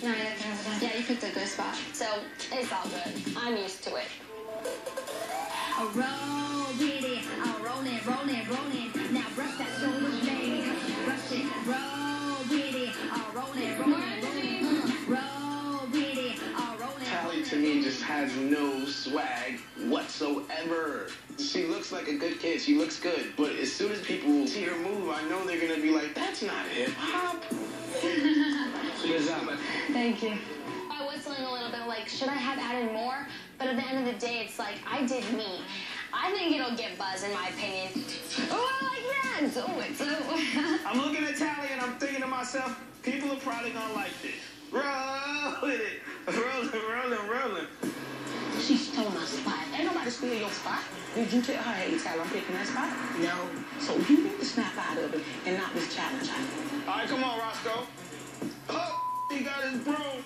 No, yeah, okay, yeah, you picked a good spot. So it's all good. I'm used to it. A roll with it, a rolling, rolling, rolling. Now brush that shoulder blade, brush it, roll with it, a rolling, rolling, rolling. Uh, roll with it, a rolling. Tally to me just has no swag whatsoever. She looks like a good kid. She looks good. But as soon as people see her move, I know they're gonna be like, that's not hip hop. Good job. Thank you. I was feeling a little bit like, should I have added more? But at the end of the day, it's like, I did me. I think it'll get buzz, in my opinion. Oh, I like that. Do it, do it. I'm looking at Tally and I'm thinking to myself, people are probably gonna like this. Roll with it. Rolling, rolling, rolling. She stole my spot. Ain't nobody steal your spot. Did you tell her, hey, Tyler, I'm picking that spot? No. So you need to snap out of it and not this challenge. All right, come on, Roscoe. His broom.